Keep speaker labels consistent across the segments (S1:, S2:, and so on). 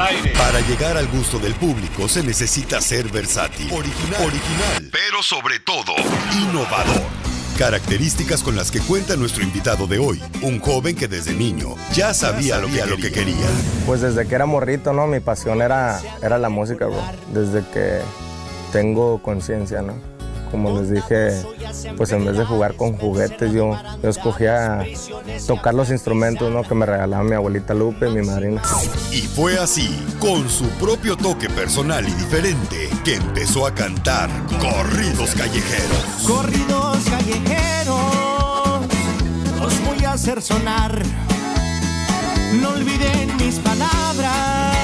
S1: al aire.
S2: Para llegar al gusto del público se necesita ser versátil, original, original, pero sobre todo innovador. Características con las que cuenta nuestro invitado de hoy, un joven que desde niño ya sabía, lo, que, lo que quería.
S3: Pues desde que era morrito, ¿no? Mi pasión era, era la música, bro. Desde que tengo conciencia, ¿no? Como les dije, pues en vez de jugar con juguetes, yo, yo escogía tocar los instrumentos, ¿no? Que me regalaba mi abuelita Lupe, mi madrina.
S2: Y fue así, con su propio toque personal y diferente, que empezó a cantar corridos callejeros.
S4: Corridos callejeros, los voy a hacer sonar. No olviden mis palabras,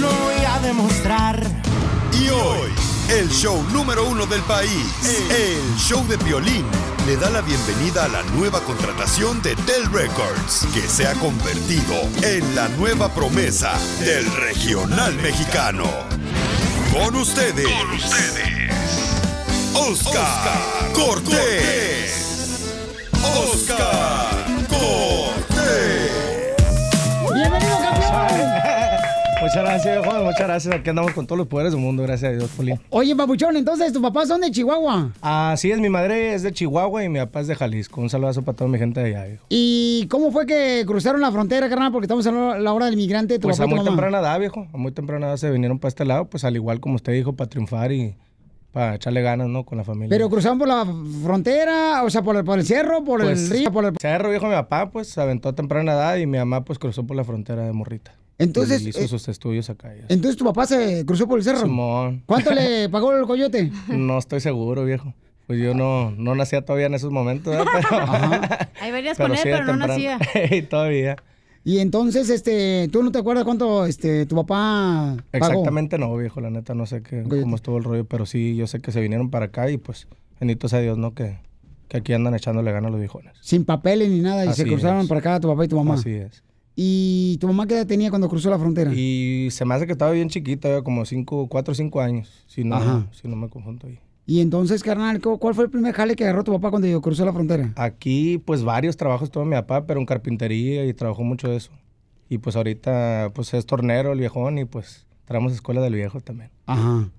S4: lo voy a demostrar.
S2: Y hoy, el show número uno del país, el show de violín, le da la bienvenida a la nueva contratación de Del Records, que se ha convertido en la nueva promesa del regional mexicano. Con ustedes, con ustedes, Oscar, Cortés. Oscar Cortés.
S3: Muchas gracias, viejo. Muchas gracias. Aquí andamos con todos los poderes del mundo, gracias a Dios, Polín.
S5: Oye, papuchón, entonces, ¿tus papás son de Chihuahua?
S3: Así es, mi madre es de Chihuahua y mi papá es de Jalisco. Un saludazo para toda mi gente de allá, viejo.
S5: ¿Y cómo fue que cruzaron la frontera, carnal? Porque estamos en la hora del migrante, tu
S3: Pues
S5: papá
S3: a
S5: tu
S3: muy
S5: mamá.
S3: temprana edad, viejo. A muy temprana edad se vinieron para este lado, pues al igual como usted dijo, para triunfar y para echarle ganas, ¿no? Con la familia.
S5: Pero cruzaron por la frontera, o sea, por el, por el cerro, por
S3: Pues,
S5: el río, por el...
S3: Cerro, viejo, mi papá, pues se aventó a temprana edad y mi mamá, pues cruzó por la frontera de Morrita.
S5: Entonces,
S3: Y hizo
S5: eh,
S3: sus estudios acá. ya.
S5: Entonces tu papá se cruzó por el cerro.
S3: Simón.
S5: ¿Cuánto le pagó el coyote?
S3: No estoy seguro, viejo. Pues yo no, no nacía todavía en esos momentos, ¿verdad? Pero,
S6: Ahí venías
S3: pero
S6: con él, pero no
S3: temprano.
S6: nacía.
S3: Y todavía.
S5: Y entonces, este, ¿tú no te acuerdas cuánto este, tu papá pagó?
S3: Exactamente no, viejo, la neta, no sé qué, cómo estuvo el rollo, pero sí, yo sé que se vinieron para acá y pues, bendito sea Dios, ¿no? Que, que aquí andan echándole ganas los viejones.
S5: Sin papeles ni nada, y se cruzaron
S3: es.
S5: para acá tu papá y tu mamá.
S3: Así es.
S5: ¿Y tu mamá qué edad tenía cuando cruzó la frontera?
S3: Y se me hace que estaba bien chiquita, como cinco, cuatro o cinco años, si no,
S5: Ajá.
S3: si no me confundo ahí.
S5: Y entonces, carnal, ¿cu- ¿cuál fue el primer jale que agarró tu papá cuando cruzó la frontera?
S3: Aquí, pues varios trabajos tuvo mi papá, pero en carpintería y trabajó mucho de eso. Y pues ahorita, pues es tornero el viejón y pues traemos escuela del viejo también.
S5: Ajá.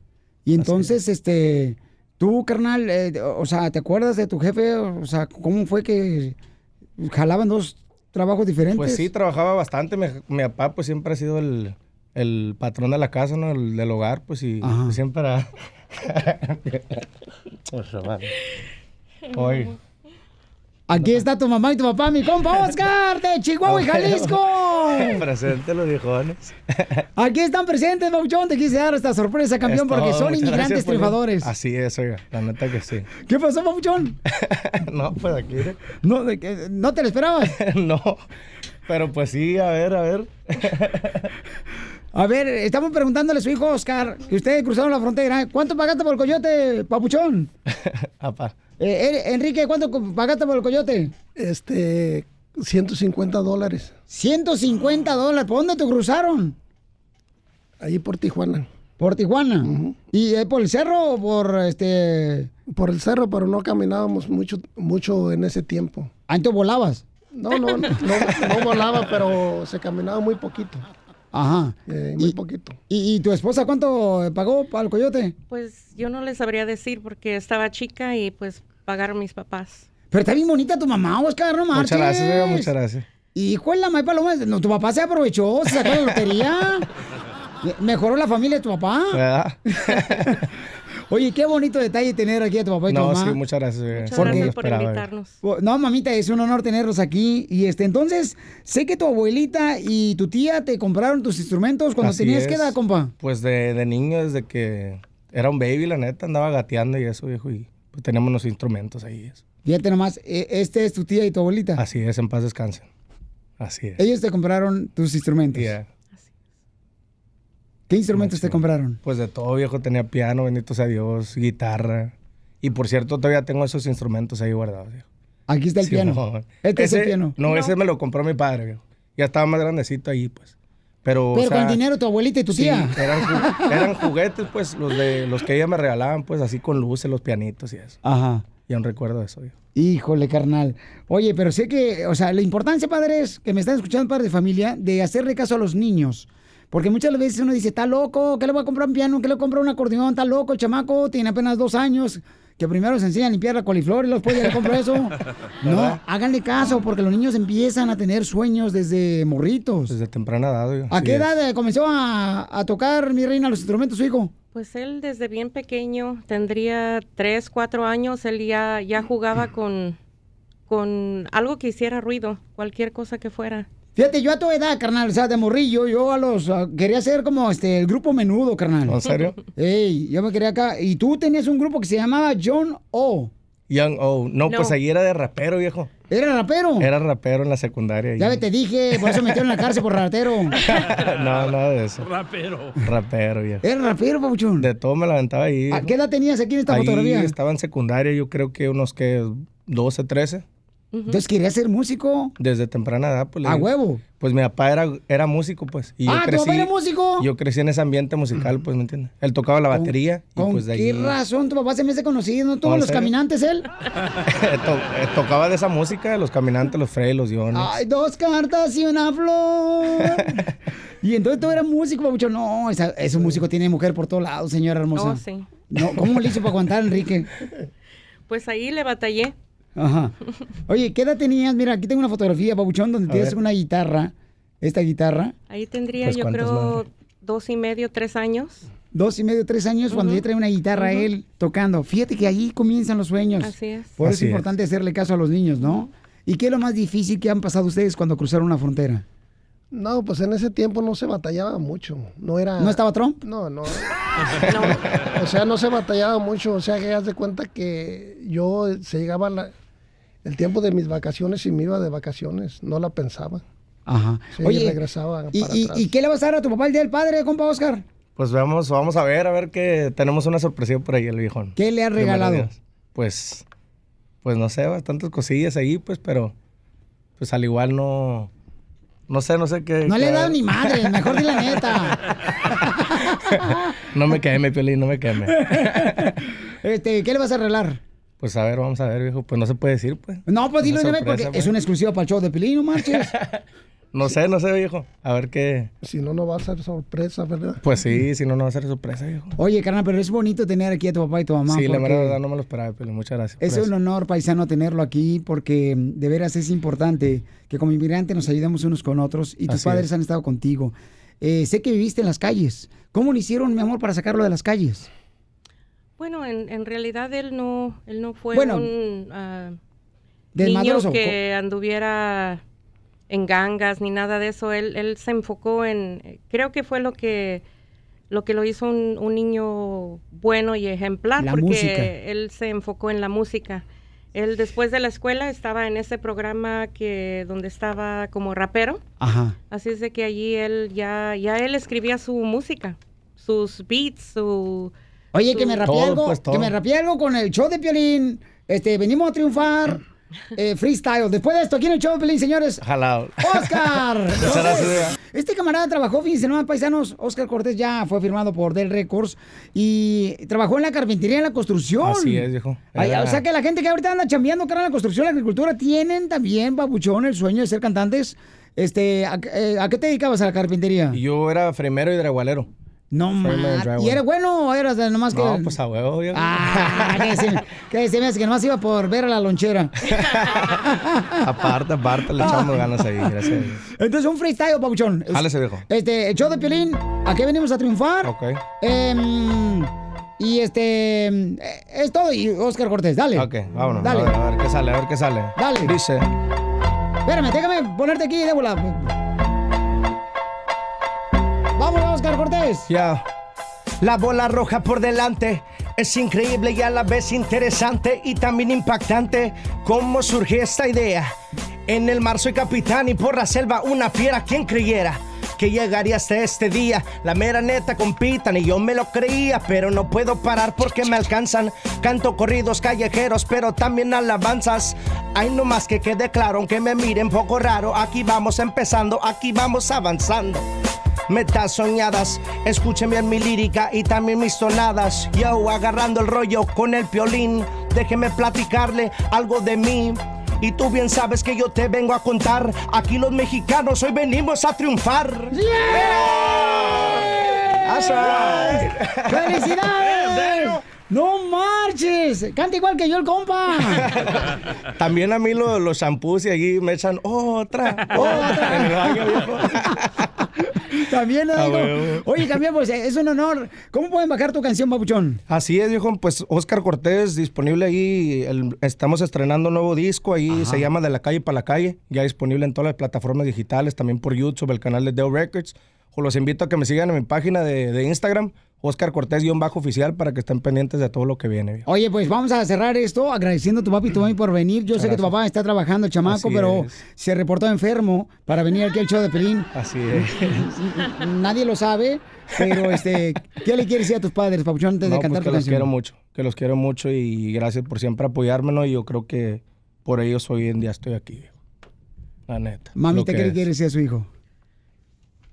S5: Y entonces, este, tú, carnal, eh, o sea, ¿te acuerdas de tu jefe? O sea, ¿cómo fue que jalaban dos trabajos diferentes?
S3: Pues sí, trabajaba bastante. Mi, mi papá pues siempre ha sido el, el patrón de la casa, ¿no? El del hogar, pues y
S5: Ajá.
S3: siempre era... Vale. Hoy.
S5: Aquí está tu mamá y tu papá, mi compa Oscar, de Chihuahua y Jalisco.
S3: Presente los viejones.
S5: Aquí están presentes, Bauchón. Te quise dar esta sorpresa, campeón, porque son inmigrantes
S3: Piolín.
S5: triunfadores.
S3: Así es, oiga, la neta que sí.
S5: ¿Qué pasó, Bauchón?
S3: no, pues aquí.
S5: No, de que- ¿No te lo esperabas?
S3: no, pero pues sí, a ver, a ver.
S5: A ver, estamos preguntándole a su hijo Oscar, que ustedes cruzaron la frontera. ¿Cuánto pagaste por el coyote, papuchón?
S3: Apá.
S5: Eh, eh, Enrique, ¿cuánto pagaste por el coyote?
S7: Este, 150 dólares.
S5: 150 dólares. ¿Por dónde te cruzaron?
S7: Ahí por Tijuana.
S5: ¿Por Tijuana? ¿Y eh, por el cerro o por este...?
S7: Por el cerro, pero no caminábamos mucho, mucho en ese tiempo.
S5: ¿Ah, entonces volabas?
S7: No, no, no, no, no volaba, pero se caminaba muy poquito.
S5: Ajá.
S7: Eh, muy poquito.
S5: ¿Y, y tu esposa cuánto pagó para el coyote?
S8: Pues yo no le sabría decir porque estaba chica y pues pagaron mis papás.
S5: Pero está bien bonita tu mamá, Oscar, no marches.
S3: Muchas gracias, oiga, muchas gracias.
S5: Hijo de la May Paloma, no, tu papá se aprovechó, se sacó la lotería. Mejoró la familia de tu papá.
S3: ¿Verdad?
S5: Oye, qué bonito detalle tener aquí a tu papá y tu
S3: No,
S5: mamá.
S3: sí, muchas gracias. oiga.
S8: Muchas
S3: No me
S8: gracias por invitarnos.
S5: No, mamita, es un honor tenerlos aquí. Y este, entonces, sé que tu abuelita y tu tía te compraron tus instrumentos cuando
S3: Así
S5: tenías
S3: es.
S5: que edad, compa.
S3: Pues de, de niño, desde que era un baby, la neta, andaba gateando y eso, viejo, y pues teníamos los instrumentos ahí. Eso.
S5: Fíjate nomás, eh, este es tu tía y tu abuelita.
S3: Así es, en paz descansen. Así es.
S5: Ellos te compraron tus instrumentos.
S3: Yeah.
S5: ¿Qué instrumentos te compraron?
S3: Pues de todo, viejo, tenía piano, bendito sea Dios, guitarra. Y por cierto, todavía tengo esos instrumentos ahí guardados, viejo.
S5: Aquí está el piano.
S3: Simón.
S5: Este es el piano.
S3: No, ese me lo compró mi padre, viejo. Ya estaba más grandecito ahí, pues. Pero, o
S5: Pero
S3: sea,
S5: con dinero tu abuelita y tu
S3: sí,
S5: tía.
S3: eran, ju- eran juguetes, pues, los de los que ella me regalaban, pues, así con luces, los pianitos y eso.
S5: Ajá.
S3: Y aún recuerdo eso, viejo.
S5: Híjole, carnal. Oye, pero sé que, o sea, la importancia, padres, que me están escuchando, padres de familia, de hacerle caso a los niños. Porque muchas veces uno dice, está loco, ¿qué le voy a comprar un piano? ¿Qué le voy a comprar un acordeón? Está loco, el chamaco tiene apenas dos años. Que primero se enseña a limpiar la coliflor y después ya le compro eso. No, háganle caso, porque los niños empiezan a tener sueños desde morritos.
S3: Desde temprana edad, oiga.
S5: ¿A
S3: Sí
S5: qué
S3: es.
S5: edad eh, comenzó a, a tocar, mi reina, los instrumentos su hijo?
S8: Pues él desde bien pequeño, tendría tres, cuatro años, él ya, ya jugaba con, con algo que hiciera ruido, cualquier cosa que fuera.
S5: Fíjate, yo a tu edad, carnal, o sea, de morrillo, yo a los... ah, quería ser como este, el grupo menudo, carnal.
S3: ¿En serio?
S5: Ey, yo me quería acá. Y tú tenías un grupo que se llamaba John O.
S3: Young O. No,
S8: No.
S3: pues ahí era de rapero, viejo.
S5: ¿Era rapero?
S3: Era rapero en la secundaria.
S5: Ya te dije, por eso me metieron en la cárcel por ratero.
S3: no, nada de eso.
S1: Rapero.
S3: Rapero, viejo.
S5: Era rapero, papuchón.
S3: De todo me la aventaba ahí.
S5: ¿A qué edad tenías aquí en esta
S3: Ahí
S5: fotografía?
S3: estaba en secundaria, yo creo que unos que 12, 13.
S5: Entonces quería ser músico.
S3: Desde temprana edad, pues.
S5: A huevo.
S3: Pues mi papá era, era músico, pues. Y yo
S5: Ah, ¿tu
S3: crecí,
S5: papá era músico?
S3: Yo crecí en ese ambiente musical, pues, ¿me entiendes? Él tocaba la batería y
S5: ¿Con
S3: pues de
S5: qué
S3: ahí...
S5: razón tu papá se me hace conocido? ¿No tuvo
S3: ¿En
S5: los
S3: serio?
S5: caminantes él?
S3: To- eh, tocaba de esa música, los caminantes, los freyes, los guiones.
S5: Ay, dos cartas y una flor. y entonces tú eras músico, papuchón. No, esa- ese músico tiene mujer por todos lados, señora hermosa.
S8: Oh, sí.
S5: No, ¿Cómo le hizo para aguantar, Enrique?
S8: Pues ahí le batallé.
S5: Ajá. Oye, ¿qué edad tenías? Mira, aquí tengo una fotografía, papuchón, donde
S3: A
S5: tienes
S3: ver.
S5: una guitarra. Esta guitarra.
S8: Ahí tendría
S3: Pues,
S8: yo
S3: ¿cuántos
S8: creo dos y medio, tres años.
S5: Dos y medio, tres años, cuando ya trae una guitarra él tocando. Fíjate que ahí comienzan los sueños.
S8: Así es.
S5: Por eso
S3: Así
S5: es
S3: es.
S5: importante hacerle caso a los niños, ¿no? ¿Y qué es lo más difícil que han pasado ustedes cuando cruzaron una frontera?
S7: No, pues en ese tiempo no se batallaba mucho. No era.
S5: ¿No estaba Trump?
S7: No, no. O sea, no se batallaba mucho. O sea, que haz de cuenta que yo se llegaba la- el tiempo de mis vacaciones y me iba de vacaciones. No la pensaba.
S5: Ajá.
S7: Sí,
S5: Oye,
S7: regresaba
S5: ¿y,
S7: para
S5: y-
S7: atrás.
S5: y qué le vas a dar a tu papá el día del padre, compa Oscar?
S3: Pues vamos, vamos a ver, a ver que tenemos una sorpresa por ahí el viejón.
S5: ¿Qué le has regalado?
S3: Pues, pues no sé, bastantes cosillas ahí, pues, pero pues al igual no, no sé, no sé qué.
S5: No le he dado ni madre, mejor di la neta.
S3: No me queme, Piolín, no me queme.
S5: Este, ¿qué le vas a regalar?
S3: Pues a ver, vamos a ver, viejo. Pues no se puede decir, pues.
S5: No, pues dilo de
S3: Una
S5: vez porque es
S3: pues.
S5: una exclusiva para el show de Pelín, no marches.
S3: No sé, no sé, viejo. A ver qué.
S7: Si no, no va a ser sorpresa, ¿verdad?
S3: Pues sí, si no, no va a ser sorpresa, viejo.
S5: Oye, carnal, pero es bonito tener aquí a tu papá y tu mamá.
S3: sí, la verdad no me lo esperaba, Piolín. Muchas gracias.
S5: Es un honor, paisano, tenerlo aquí porque de veras es importante que como inmigrante nos ayudemos unos con otros y tus
S3: Así
S5: padres
S3: es.
S5: han estado contigo. Eh, sé que viviste en las calles. ¿Cómo le hicieron, mi amor, para sacarlo de las calles?
S8: Bueno, en, en realidad él no, él no fue
S5: Bueno,
S8: un ah, niño que anduviera en gangas ni nada de eso. Él, él se enfocó en, creo que fue lo que lo que lo hizo un, un niño bueno y ejemplar,
S5: La
S8: porque
S5: música.
S8: él se enfocó en la música. Él después de la escuela estaba en ese programa que donde estaba como rapero,
S5: Ajá.
S8: así es de que allí él ya ya él escribía su música, sus beats, su
S5: Oye, que me rapié
S3: Todo,
S5: algo,
S3: pues,
S5: que me rapié algo con el show de Piolín. Este, venimos a triunfar. eh, freestyle. Después de esto, aquí en el show de Piolín, señores.
S3: Jalado.
S5: ¡Oscar!
S3: ¿verdad?
S5: Este camarada trabajó, fíjense, ¿no, paisanos? Oscar Cortés ya fue firmado por Del Records y trabajó en la carpintería, en la construcción.
S3: Así es, viejo.
S5: Ay, o sea que la gente que ahorita anda chambeando, cara, en la construcción, la agricultura, tienen también, babuchón, el sueño de ser cantantes. Este, ¿a, eh, ¿a qué te dedicabas a la carpintería?
S3: Yo era fremero y dragualero.
S5: No,
S3: drywall.
S5: ¿Y era bueno o eras de nomás que...?
S3: No, pues a huevo, viejo.
S5: Ah, que se, que se me hace que nomás iba por ver a la lonchera.
S3: aparte, aparte, le echamos ganas ahí, gracias a Dios.
S5: Entonces, un freestyle, pabuchón.
S3: Jálese, viejo.
S5: Este, show de Piolín, ¿a qué venimos a triunfar?
S3: Ok.
S5: Em, y este, es todo. Y Oscar Cortés, dale.
S3: Ok, vámonos.
S5: Dale.
S3: A ver, a ver qué sale, a ver qué sale.
S5: Dale.
S3: Dice.
S5: Espérame, déjame ponerte aquí, Débora. Vamos,
S6: Ya. La bola roja por delante es increíble y a la vez interesante y también impactante cómo surge esta idea. En el mar soy capitán y por la selva una fiera, ¿quién creyera? Que llegaría hasta este día, la mera neta compitan y yo me lo creía, pero no puedo parar porque me alcanzan. Canto corridos callejeros, pero también alabanzas. Hay no más que quede claro, aunque me miren poco raro. Aquí vamos empezando, aquí vamos avanzando metas soñadas. Escuchen bien mi lírica y también mis tonadas. Yo agarrando el rollo con el piolín. Déjeme platicarle algo de mí. Y tú bien sabes que yo te vengo a contar. Aquí los mexicanos hoy venimos a triunfar. That's right.
S5: ¡Felicidades! ¡No marches! Canta igual que yo el compa.
S6: También a mí lo- los shampoos y allí me echan otra, otra. En el baño, viejo.
S5: También, amigo.
S6: huevo.
S5: Oye, también, pues es un honor. ¿Cómo pueden bajar tu canción, Papuchón?
S6: Así es, viejo. Pues Oscar Cortés disponible ahí. el- estamos estrenando un nuevo disco. Ahí se llama De la calle para la calle. Ya disponible en todas las plataformas digitales. También por YouTube, el canal de Deo Records. O los invito a que me sigan en mi página de, de Instagram, Oscar Cortés-oficial, para que estén pendientes de todo lo que viene. viejo.
S5: Oye, pues vamos a cerrar esto agradeciendo a tu papi y tu mami por venir. Yo sé que tu papá está trabajando, chamaco,
S6: Así
S5: pero
S6: es.
S5: se reportó enfermo para venir aquí al show de Pelín.
S6: Así es.
S5: Nadie lo sabe, pero este, ¿qué le quieres decir a tus padres, Papuchón, antes de
S6: No, pues
S5: cantar
S6: que
S5: tu
S6: los
S5: canción?
S6: quiero mucho, que los quiero mucho y gracias por siempre apoyarme, ¿no? Y yo creo que por ellos hoy en día estoy aquí, viejo. La neta.
S5: Mamita, ¿qué
S6: que
S5: le
S6: es.
S5: quiere decir a su hijo?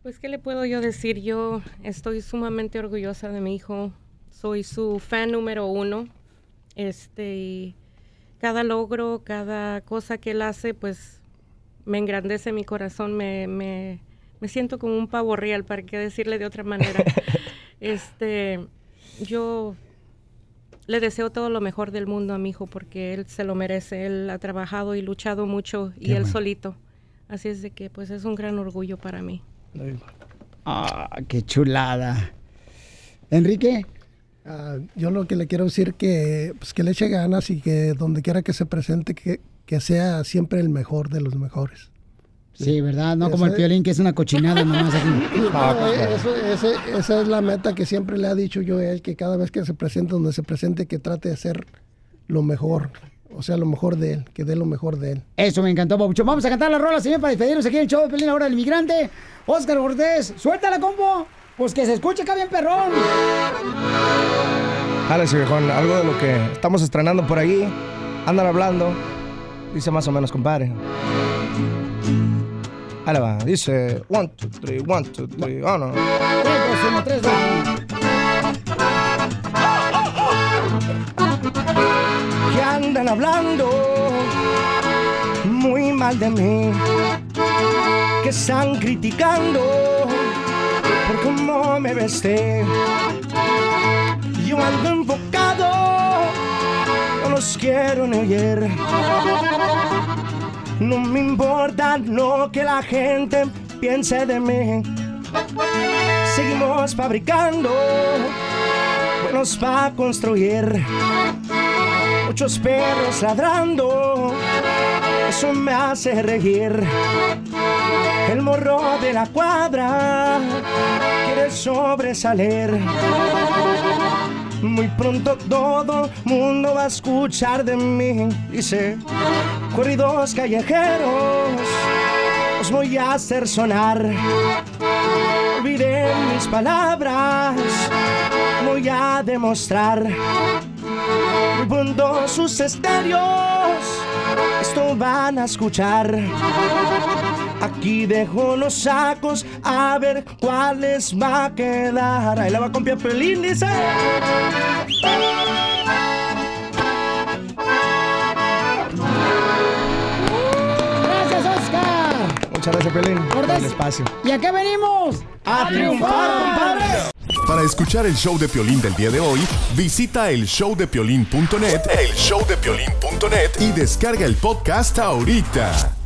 S8: Pues, ¿qué le puedo yo decir? Yo estoy sumamente orgullosa de mi hijo. Soy su fan número uno. Este, y cada logro, cada cosa que él hace, pues me engrandece mi corazón. Me, me, me siento como un pavo real, para qué decirle de otra manera. este, yo le deseo todo lo mejor del mundo a mi hijo porque él se lo merece. Él ha trabajado y luchado mucho y
S5: Qué
S8: él solito. Así es de que, pues, es un gran orgullo para mí.
S5: Ah, qué chulada. Enrique.
S7: Ah, yo lo que le quiero decir que pues que le eche ganas y que donde quiera que se presente que, que sea siempre el mejor de los mejores.
S5: Sí, ¿verdad? No como el piolín, que es una cochinada nomás aquí.
S7: No, eh, eso- ese- esa es la meta que siempre le ha dicho yo a él, que cada vez que se presente, donde se presente, que trate de hacer lo mejor, o sea, lo mejor de él, que dé lo mejor de él.
S5: Eso me encantó, Papuchón. Vamos a cantar la rola, señor, para despedirnos aquí en el show de Pelín, ahora del migrante. Oscar Cortés, suéltala, compo. Pues que se escuche acá bien perrón.
S6: Alex viejón, algo de lo que estamos estrenando por ahí. Andan hablando. Dice más o menos, compadre. Le va. Dice, one, two, three, one, two, three. Oh, no.
S5: 3, 2, 1, 3, 2,
S6: que andan hablando muy mal de mí, que están criticando por cómo me vesté. Yo ando enfocado, no los quiero ni oír. No me importa lo que la gente piense de mí. Seguimos fabricando buenos para construir muchos perros ladrando, eso me hace reír. El morro de la cuadra quiere sobresalir. Muy pronto todo mundo va a escuchar de mí. Dice, corridos callejeros, os voy a hacer sonar. Olviden mis palabras, voy a demostrar. Pronto sus estéreos esto van a escuchar. Aquí dejo los sacos a ver cuáles va a quedar. Ahí la va con Pelín, dice.
S5: Gracias, Oscar.
S6: Muchas gracias, Pelín, por el espacio.
S5: ¿Y a qué venimos?
S6: ¡A triunfar, compadre!
S2: Para escuchar el show de Piolín del día de hoy, visita el showdepiolín.net, el showdepiolín.net y descarga el podcast ahorita.